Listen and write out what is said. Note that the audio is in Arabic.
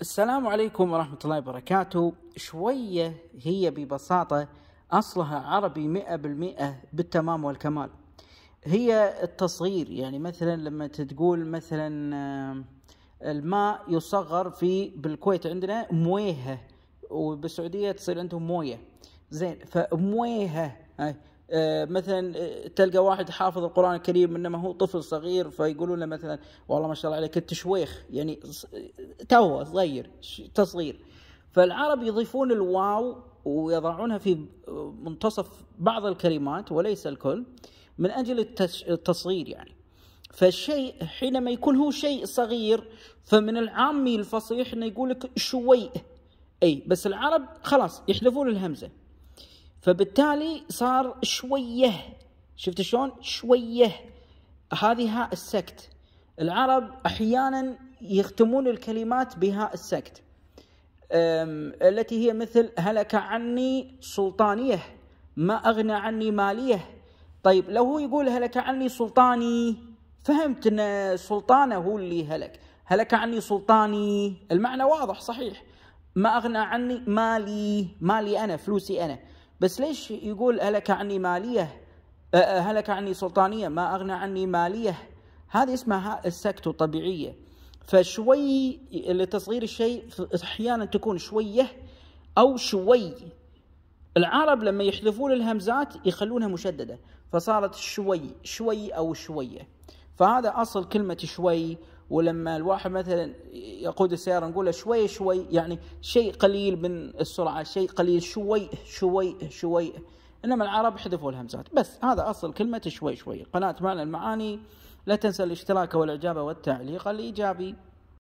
السلام عليكم ورحمة الله وبركاته. شوية هي ببساطة أصلها عربي مئة بالمئة بالتمام والكمال. هي التصغير يعني مثلا لما تقول مثلا آه، الماء يصغر في بالكويت عندنا مويهة وبالسعودية تصير عندهم موية. زين فمويهة مثلا آه، تلقى واحد حافظ القرآن الكريم إنما هو طفل صغير فيقولون له مثلا والله ما شاء الله عليك التشويخ يعني ص- توه صغير تصغير. فالعرب يضيفون الواو ويضعونها في منتصف بعض الكلمات وليس الكل من أجل التصغير يعني. فالشيء حينما يكون هو شيء صغير فمن العامي الفصيح إنه يقول لك شوي أي بس العرب خلاص يحذفون الهمزة. فبالتالي صار شوية. شفت شلون؟ شوية. هذه هاء السكت. العرب أحيانا يختمون الكلمات بهاء السكت. التي هي مثل هلك عني سلطانيه ما أغنى عني ماليه. طيب لو هو يقول هلك عني سلطاني فهمت إن سلطانه هو اللي هلك. هلك عني سلطاني. المعنى واضح صحيح. ما أغنى عني مالي. مالي أنا فلوسي أنا. بس ليش يقول هلك عني مالية؟ هلك عني سلطانية ما أغنى عني مالية. هذه اسمها السكت طبيعيه فشوي لتصغير الشيء أحيانا تكون شوية أو شوي. العرب لما يحذفون الهمزات يخلونها مشددة فصارت شوي شوي أو شوية. فهذا أصل كلمة شوي ولما الواحد مثلا يقود السيارة نقول شوي شوي يعني شيء قليل من السرعة شيء قليل شوي شوي شوي. إنما العرب حذفوا الهمزات. بس هذا أصل كلمة شوي شوي. قناة معنى المعاني لا تنسى الاشتراك والإعجاب والتعليق الإيجابي.